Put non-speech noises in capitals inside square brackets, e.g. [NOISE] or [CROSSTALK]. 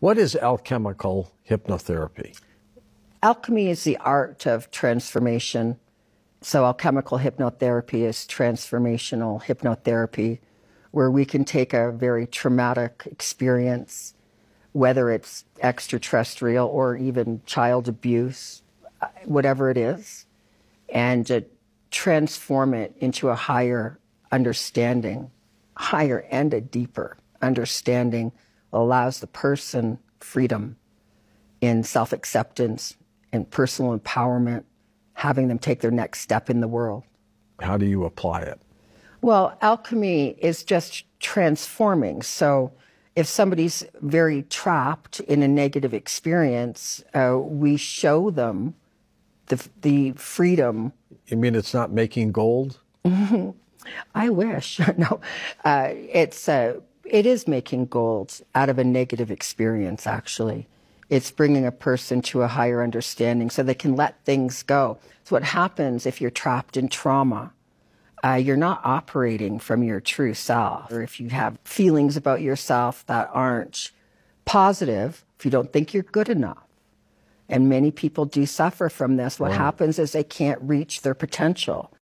What is alchemical hypnotherapy? Alchemy is the art of transformation. So, alchemical hypnotherapy is transformational hypnotherapy where we can take a very traumatic experience, whether it's extraterrestrial or even child abuse, whatever it is, and uh, transform it into a higher understanding, higher and a deeper understanding allows the person freedom in self acceptance and personal empowerment, having them take their next step in the world. How do you apply it? Well, alchemy is just transforming. So if somebody's very trapped in a negative experience, uh, we show them the, the freedom. You mean it's not making gold? [LAUGHS] I wish. [LAUGHS] no, uh, it's uh, it is making gold out of a negative experience. Actually, it's bringing a person to a higher understanding so they can let things go. So what happens if you're trapped in trauma? uh, you're not operating from your true self. Or if you have feelings about yourself that aren't positive, if you don't think you're good enough. And many people do suffer from this. What wow. happens is they can't reach their potential.